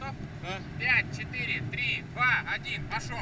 Готов? Да. 5, 4, 3, 2, 1, пошел.